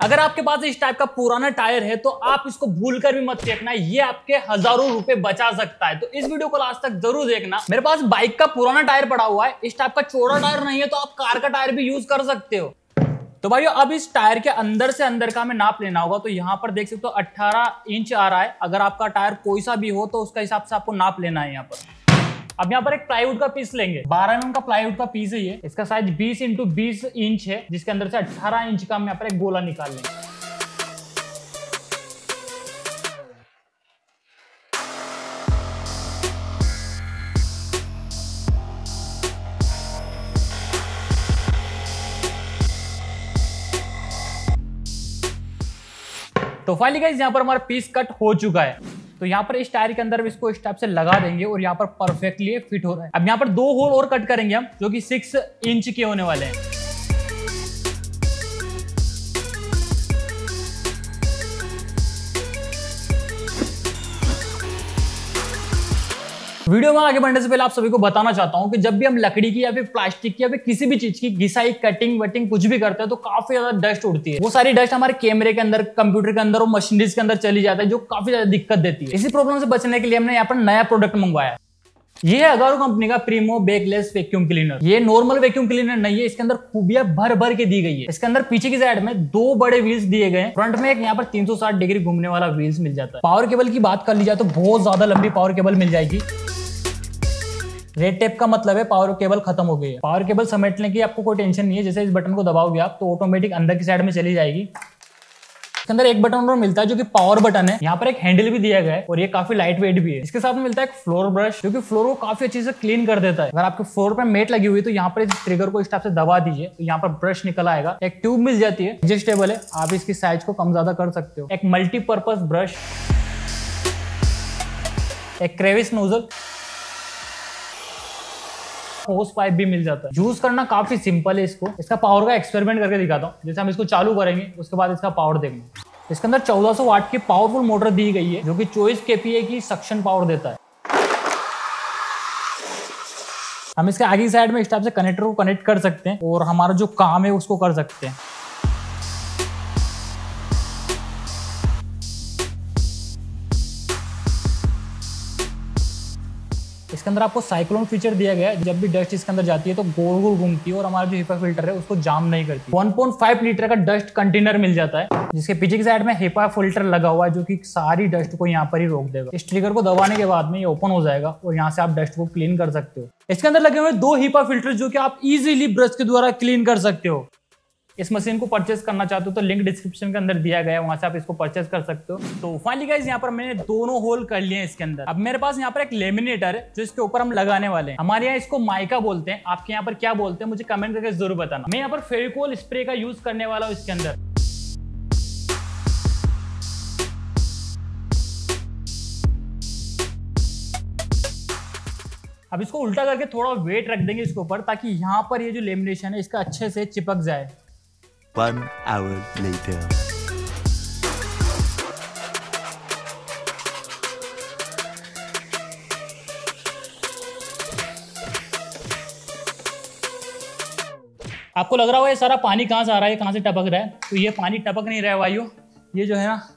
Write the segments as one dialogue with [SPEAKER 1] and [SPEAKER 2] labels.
[SPEAKER 1] अगर आपके पास इस टाइप का पुराना टायर है तो आप इसको भूल कर भी मत फेंकना ये आपके हज़ारों रुपए बचा सकता है। तो इस वीडियो को लास्ट तक ज़रूर देखना। मेरे पास बाइक का पुराना टायर पड़ा हुआ है, इस टाइप का चौड़ा टायर नहीं है तो आप कार का टायर भी यूज़ कर सकते हो। तो भाई अब इस टायर के अंदर से अंदर का हमें नाप लेना होगा तो यहाँ पर देख सकते हो 18 इंच आ रहा है। अगर आपका टायर कोई सा भी हो तो उसका हिसाब से आपको नाप लेना है यहाँ पर। अब यहाँ पर एक प्लाईवुड का पीस लेंगे। 12 एम का प्लाईवुड का पीस है ये। इसका साइज़ 20 इंटू बीस इंच है, जिसके अंदर से 18 इंच का हम यहाँ पर एक गोला निकाल लेंगे। तो फाइनली गाइस यहाँ पर हमारा पीस कट हो चुका है। तो यहाँ पर इस टायर के अंदर इसको इस टाइप से लगा देंगे और यहाँ पर परफेक्टली फिट हो रहा है। अब यहाँ पर दो होल और कट करेंगे हम, जो कि सिक्स इंच के होने वाले हैं। वीडियो में आगे बढ़ने से पहले आप सभी को बताना चाहता हूँ कि जब भी हम लकड़ी की या फिर प्लास्टिक की या फिर किसी भी चीज़ की घिसाई कटिंग वटिंग कुछ भी करते हैं तो काफ़ी ज़्यादा डस्ट उड़ती है। वो सारी डस्ट हमारे कैमरे के अंदर कंप्यूटर के अंदर और मशीनरीज के अंदर चली जाती है, जो काफ़ी ज़्यादा दिक्कत देती है। इसी प्रॉब्लम से बचने के लिए हमने यहाँ पर नया प्रोडक्ट मंगवाया। ये है अगारो कंपनी का प्रीमो बेकलेस वैक्यूम क्लीनर ये नॉर्मल वैक्यूम क्लीनर नहीं है, इसके अंदर खूबियाँ भर भर के दी गई है। इसके अंदर पीछे की साइड में दो बड़े व्हील्स दिए गए हैं। फ्रंट में एक यहाँ पर 360 डिग्री घूमने वाला व्हील्स मिल जाता है। पावर केबल की बात कर ली जाए तो बहुत ज़्यादा लंबी पावर केबल मिल जाएगी। रेड टेप का मतलब है पावर केबल खत्म हो गई है। पावर केबल समेटने की आपको कोई टेंशन नहीं है। जैसे इस बटन को दबाओगे आप तो ऑटोमेटिक अंदर की साइड में चली जाएगी। इसके अंदर एक बटन और मिलता है जो कि पावर बटन है। यहाँ पर एक हैंडल भी दिया गया है और ये काफ़ी लाइट वेट भी है। इसके साथ मिलता है एक फ्लोर ब्रश जो कि फ्लोर को काफ़ी अच्छे से क्लीन कर देता है। अगर आपके फ्लोर पर मेट लगी हुई तो यहाँ पर इस ट्रिगर को इस टाइप से दबा दीजिए। तो यहाँ पर ब्रश निकल आएगा। एक ट्यूब मिल जाती है। एडजस्टेबल है। आप इसकी साइज़ को कम ज़्यादा कर सकते हो। एक मल्टीपर्पज ब्रश एक क्रेविस नोजल होस पाइप भी मिल जाता है। यूज़ करना काफ़ी सिंपल है इसको। इसका पावर का एक्सपेरिमेंट करके दिखाता हूँ। जैसे हम इसको चालू करेंगे, उसके बाद इसका पावर देखेंगे। इसके अंदर 1400 वाट की पावरफुल मोटर दी गई है, जो कि चौबीस के की सक्शन पावर देता है। हम इसके आगे साइड में इस टाइप से कनेक्टर को कनेक्ट कर सकते हैं और हमारा जो काम है उसको कर सकते हैं। इसके अंदर आपको साइक्लोन फीचर दिया गया है। जब भी डस्ट इसके अंदर जाती है तो गोल गोल घूमती है और हमारा जो हिपा फ़िल्टर है उसको जाम नहीं करती। 1.5 लीटर का डस्ट कंटेनर मिल जाता है, जिसके पीछे की साइड में हिपा फ़िल्टर लगा हुआ है, जो कि सारी डस्ट को यहाँ पर ही रोक देगा। इस ट्रिगर को दबाने के बाद में ये ओपन हो जाएगा और यहाँ से आप डस्ट को क्लीन कर सकते हो। इसके अंदर लगे हुए दो हिपा फ़िल्टर जो कि आप इजिली ब्रश के द्वारा क्लीन कर सकते हो। इस मशीन को परचेस करना चाहते हो तो लिंक डिस्क्रिप्शन के अंदर दिया गया वहाँ से आप इसको परचेस कर सकते हो। तो फाइनली गाइज़ यहाँ पर मैंने दोनों होल कर लिए इसके अंदर। अब मेरे पास यहाँ पर एक लेमिनेटर है, जो इसके ऊपर हम लगाने वाले हैं। हमारे यहाँ इसको माइका बोलते हैं। आपके यहाँ पर क्या बोलते हैं, मुझे कमेंट करके ज़रूर बताना। मैं यहाँ पर फेविकोल स्प्रे का यूज़ करने वाला हूँ इसके अंदर। अब इसको उल्टा करके थोड़ा वेट रख देंगे इसके ऊपर, ताकि यहाँ पर ये जो लेमिनेशन है, इसका अच्छे से चिपक जाए। One hour later. आपको लग रहा हो ये सारा पानी कहाँ से आ रहा है कहाँ से टपक रहा है तो ये पानी टपक नहीं रहा है वायु ये जो है ना,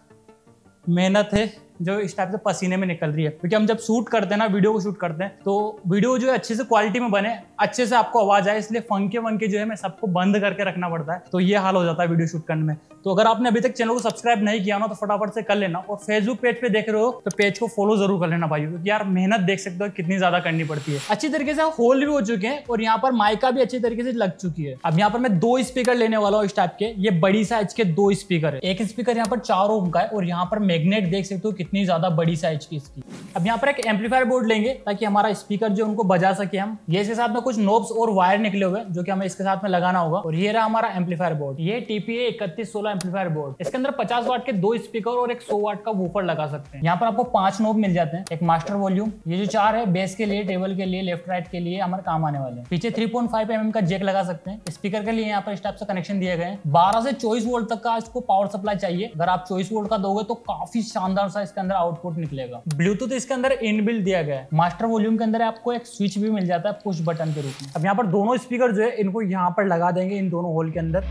[SPEAKER 1] मेहनत है जो इस टाइप से पसीने में निकल रही है। क्योंकि हम जब शूट करते हैं ना वीडियो को शूट करते हैं तो वीडियो जो है अच्छे से क्वालिटी में बने, अच्छे से आपको आवाज़ आए, इसलिए फंके वंके जो है मैं सबको बंद करके रखना पड़ता है तो ये हाल हो जाता है वीडियो शूट करने में। तो अगर आपने अभी तक चैनल को सब्सक्राइब नहीं किया ना तो फटाफट से कर लेना, और फेसबुक पेज पे देख रहे हो तो पेज को फॉलो ज़रूर कर लेना भाई क्योंकि यार मेहनत देख सकते हो कितनी ज़्यादा करनी पड़ती है। अच्छी तरीके से होल भी हो चुके हैं, और यहाँ पर माइका भी अच्छी तरीके से लग चुकी है। अब यहाँ पर मैं दो स्पीकर लेने वाला हूँ इस टाइप के, ये बड़ी साइज़ के दो स्पीकर है। एक स्पीकर यहाँ पर चार ओम का है, और यहाँ पर मैग्नेट देख सकते हो कितनी ज़्यादा बड़ी साइज़ की इसकी। अब यहाँ पर एक एम्पलीफायर बोर्ड लेंगे ताकि हमारा स्पीकर जो उनको बजा सके हम। ये इसके साथ में कुछ नोब्स और वायर निकले हुए जो कि हमें इसके साथ में लगाना होगा। और ये रहा हमारा एम्पलीफायर बोर्ड ये टीपीए इकतीस सोलह एम्पलीफायर बोर्ड इसके अंदर 50 वाट के दो स्पीकर और एक 100 वाट का वूफर लगा सकते हैं। यहाँ पर आपको पाँच नोब मिल जाते हैं। एक मास्टर वॉल्यूम ये जो चार है बेस के लिए टेबल के लिए लेफ़्ट राइट के लिए हमारे काम आने वाले पीछे 3.5 पॉइंट mm का जेक लगा सकते हैं। स्पीकर के लिए यहाँ पर इस टाइप से कनेक्शन दिए गए बारह से चौबीस वोल्ट तक का इसको पावर सप्लाई चाहिए। अगर आप चौबीस वोल्ट का दोगे तो काफ़ी शानदार सा इसके इसके अंदर आउटपुट निकलेगा। ब्लूटूथ इसके अंदर इनबिल्ट दिया गया है। मास्टर वॉल्यूम के अंदर आपको एक स्विच भी मिल जाता है पुश बटन के रूप में। अब यहाँ पर दोनों स्पीकर जो है, इनको यहाँ पर लगा देंगे इन दोनों होल के अंदर।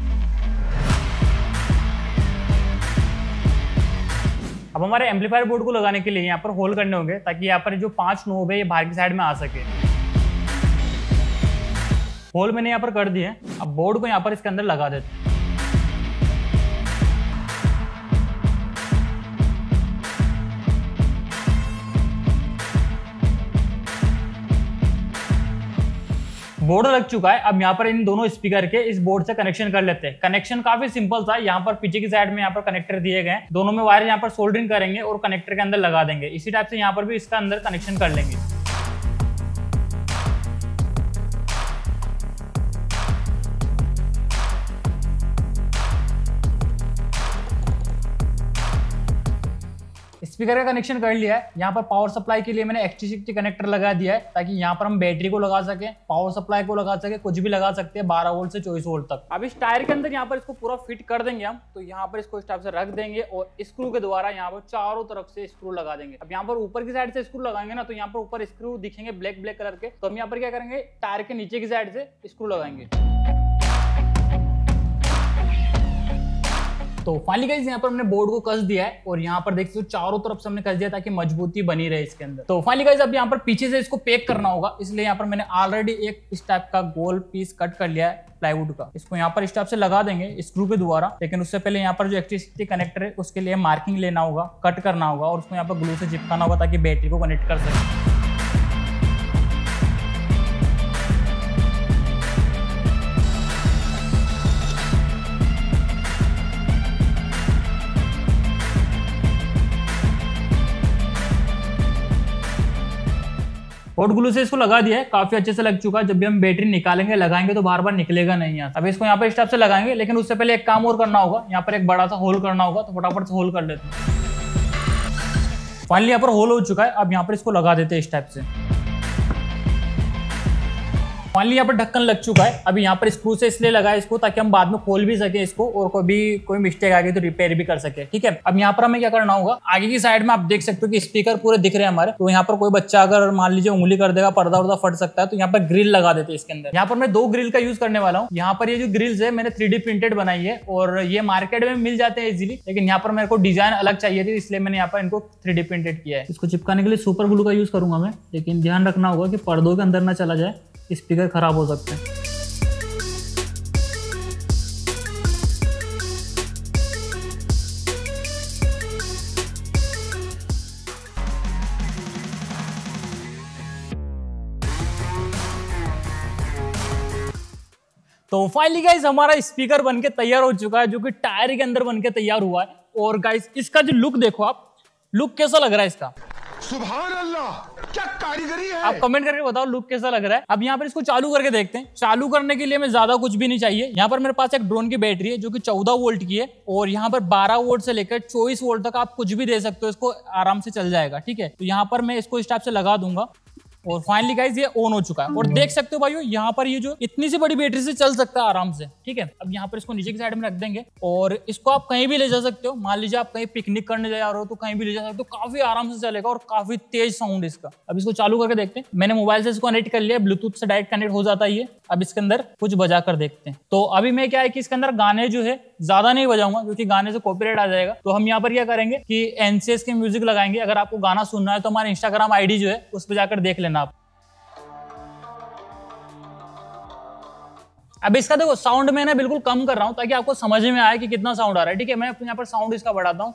[SPEAKER 1] अब हमारे एम्पलीफायर बोर्ड को लगाने के लिए यहाँ पर होल करने होंगे, ताकि यहाँ पर जो पाँच नोब है, ये बाहर की साइड में आ सके। होल मैंने यहाँ पर कर दिए अब बोर्ड को यहाँ पर इसके अंदर लगा देते हैं। बोर्ड लग चुका है। अब यहाँ पर इन दोनों स्पीकर के इस बोर्ड से कनेक्शन कर लेते हैं। कनेक्शन काफ़ी सिंपल था। यहाँ पर पीछे की साइड में यहाँ पर कनेक्टर दिए गए दोनों में वायर यहाँ पर सोल्डरिंग करेंगे और कनेक्टर के अंदर लगा देंगे। इसी टाइप से यहाँ पर भी इसका अंदर कनेक्शन कर लेंगे। स्पीकर का कनेक्शन कर लिया है। यहाँ पर पावर सप्लाई के लिए मैंने एक्सटी कनेक्टर लगा दिया है, ताकि यहाँ पर हम बैटरी को लगा सके पावर सप्लाई को लगा सके, कुछ भी लगा सकते हैं बारह वोल्ट से चौबीस वोल्ट तक। अब इस टायर के अंदर यहाँ पर इसको पूरा फिट कर देंगे हम तो यहाँ पर इसको इस टाइप से रख देंगे और स्क्रू के द्वारा यहाँ पर चारों तरफ़ से स्क्रू लगा देंगे। अब यहाँ पर ऊपर की साइड से स्क्रू लगाएँगे ना तो यहाँ पर ऊपर स्क्रू दिखेंगे ब्लैक ब्लैक कलर के तो हम यहाँ पर क्या करेंगे, टायर के नीचे की साइड से स्क्रू लगाएँगे। तो फाइनली गाइज़ यहाँ पर हमने बोर्ड को कस दिया है और यहाँ पर देखते हो चारों तरफ़ से हमने कस दिया ताकि मजबूती बनी रहे इसके अंदर। तो फाइनली गाइज़ अब यहाँ पर पीछे से इसको पैक करना होगा। इसलिए यहाँ पर मैंने ऑलरेडी एक इस टाइप का गोल पीस कट कर लिया है प्लाईवुड का। इसको यहाँ पर इस टाइप से लगा देंगे स्क्रू के द्वारा लेकिन उससे पहले यहाँ पर जो इलेक्ट्रिसिटी कनेक्टर है, उसके लिए मार्किंग लेना होगा कट करना होगा और उसको यहाँ पर ग्लू से चिपकाना होगा ताकि बैटरी को कनेक्ट कर सके। हॉट ग्लू से इसको लगा दिया है, काफ़ी अच्छे से लग चुका है। जब भी हम बैटरी निकालेंगे, लगाएँगे तो बार बार निकलेगा नहीं यहाँ अब इसको यहाँ पर स्टेप से लगाएँगे, लेकिन उससे पहले एक काम और करना होगा। यहाँ पर एक बड़ा सा होल करना होगा तो फटाफट से होल कर लेते हैं। फाइनली यहाँ पर होल हो चुका है, अब यहाँ पर इसको लगा देते हैं इस टाइप से। फाइनली यहाँ पर ढक्कन लग चुका है। अभी यहाँ पर स्क्रू से इसलिए लगा है इसको ताकि हम बाद में खोल भी सके इसको और कोई भी कोई मिस्टेक आ गई तो रिपेयर भी कर सके, ठीक है? अब यहाँ पर हमें क्या करना होगा? आगे की साइड में आप देख सकते हो कि स्पीकर पूरे दिख रहे हैं हमारे। तो यहाँ पर कोई बच्चा अगर मान लीजिए उंगली कर देगा, पर्दा उर्दा फट सकता है तो यहाँ पर ग्रिल लगा देते हैं इसके अंदर। यहाँ पर मैं दो ग्रिल का यूज़ करने वाला हूँ। यहाँ पर ये जो ग्रिल्स है, मैंने थ्री प्रिंटेड बनाई है और ये मार्केट में मिल जाते हैं इजिली लेकिन यहाँ पर मेरे को डिज़ाइन अलग चाहिए थी, इसलिए मैंने यहाँ पर इनको थ्री प्रिंटेड किया है। इसको चिपकाने के लिए सुपर ग्लू का यूज़ करूँगा मैं, लेकिन ध्यान रखना होगा कि पर्दों के अंदर ना चला जाए। स्पीकर ख़राब हो सकते हैं। तो फाइनली गाइज़ हमारा स्पीकर बनके तैयार हो चुका है, जो कि टायर के अंदर बनके तैयार हुआ है। और गाइज़ इसका जो लुक देखो आप लुक कैसा लग रहा है इसका? सुबह अल्लाह क्या कारीगरी है? आप कमेंट करके बताओ लुक कैसा लग रहा है? अब यहाँ पर इसको चालू करके देखते हैं। चालू करने के लिए हमें ज़्यादा कुछ भी नहीं चाहिए। यहाँ पर मेरे पास एक ड्रोन की बैटरी है, जो कि चौदह वोल्ट की है, और यहाँ पर बारह वोल्ट से लेकर चौबीस वोल्ट तक आप कुछ भी दे सकते हो, इसको आराम से चल जाएगा, ठीक है? तो यहाँ पर मैं इसको इस टाइप से लगा दूँगा। और फाइनली गाइज़ ये ऑन हो चुका है। और देख सकते हो भाइयों यहाँ पर ये जो इतनी सी बड़ी बैटरी से चल सकता है आराम से ठीक है? अब यहाँ पर इसको नीचे की साइड में रख देंगे और इसको आप कहीं भी ले जा सकते हो। मान लीजिए आप कहीं पिकनिक करने जा रहे हो तो कहीं भी ले जा सकते हो। काफ़ी आराम से चलेगा और काफ़ी तेज साउंड इसका। अब इसको चालू करके देखते हैं। मैंने मोबाइल से इसको कनेक्ट कर लिया ब्लूटूथ से डायरेक्ट कनेक्ट हो जाता है ये। अब इसके अंदर कुछ बजा कर देखते हैं। तो अभी मैं क्या है कि इसके अंदर गाने जो है ज़्यादा नहीं बजाऊँगा क्योंकि गाने से कॉपीराइट आ जाएगा। तो हम यहाँ पर क्या करेंगे कि एनसीएस के म्यूज़िक लगाएँगे। अगर आपको गाना सुनना है तो हमारे इंस्टाग्राम आईडी जो है उस पर जाकर देख लेना। आप। अब इसका देखो साउंड मैं ना बिल्कुल कम कर रहा हूँ ताकि आपको समझ में आए कि कितना साउंड आ रहा है। ठीक है, मैं यहाँ पर साउंड इसका बढ़ाता हूँ।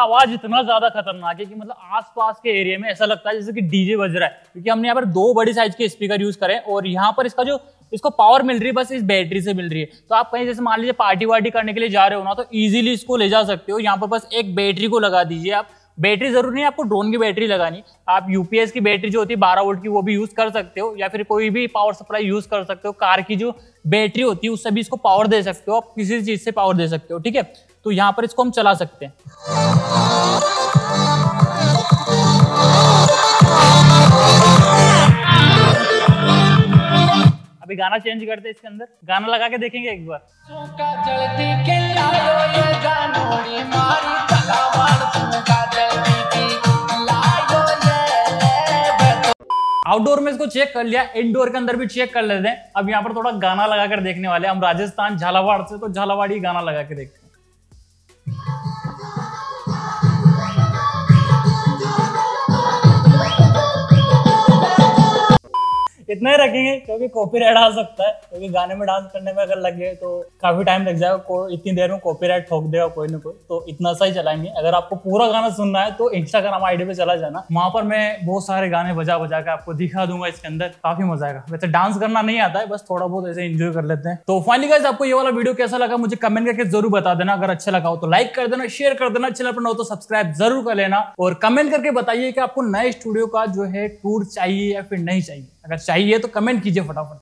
[SPEAKER 1] इसका आवाज़ इतना ज़्यादा खतरनाक है कि मतलब आसपास के एरिया में ऐसा लगता है जैसे कि डीजे बज रहा है। क्योंकि हमने यहाँ पर दो बड़ी साइज़ के स्पीकर यूज़ करें और यहाँ पर इसका जो, इसको पावर मिल रही है, बस इस बैटरी से मिल रही है। तो आप कहीं जैसे मान लीजिए पार्टी वार्टी करने के लिए जा रहे हो ना तो इजीली इसको ले जा सकते हो। यहाँ पर बस एक बैटरी को लगा दीजिए आप। बैटरी ज़रूरी नहीं आपको ड्रोन की बैटरी लगानी। आप यूपीएस की बैटरी जो होती है, बारह वोल्ट की, वो भी यूज़ कर सकते हो या फिर कोई भी पावर सप्लाई यूज़ कर सकते हो। कार की जो बैटरी होती है उससे भी इसको पावर दे सकते हो। आप किसी चीज़ से पावर दे सकते हो, ठीक है? तो यहाँ पर इसको हम चला सकते हैं। अभी गाना चेंज करते हैं इसके अंदर। गाना लगा के देखेंगे एक बार। आउटडोर में इसको चेक कर लिया इंडोर के अंदर भी चेक कर लेते हैं। अब यहाँ पर थोड़ा गाना लगा कर देखने वाले हम राजस्थान झालावाड़ से तो झालावाड़ ही गाना लगा के देखते हैं इतना ही रखेंगे? क्योंकि कॉपीराइट आ सकता है। क्योंकि गाने में डांस करने में अगर लगे तो काफ़ी टाइम लग जाएगा। इतनी देर में कॉपीराइट ठोक देगा कोई ना कोई। तो इतना सा ही चलाएँगे। अगर आपको पूरा गाना सुनना है तो इंस्टाग्राम आईडी पे चला जाना। वहाँ पर मैं बहुत सारे गाने बजा बजा के आपको दिखा दूँगा इसके अंदर। काफ़ी मज़ा आएगा। वैसे डांस करना नहीं आता है, बस थोड़ा बहुत ऐसे इंजॉय कर लेते हैं। तो फाइनली गाइस आपको ये वाला वीडियो कैसा लगा, मुझे कमेंट करके ज़रूर बता देना। अगर अच्छा लगा हो तो लाइक कर देना शेयर कर देना। चैनल पर हो तो सब्सक्राइब ज़रूर कर लेना। और कमेंट करके बताइए कि आपको नए स्टूडियो का जो है टूर चाहिए या फिर नहीं चाहिए। अगर चाहिए तो कमेंट कीजिए फटाफट।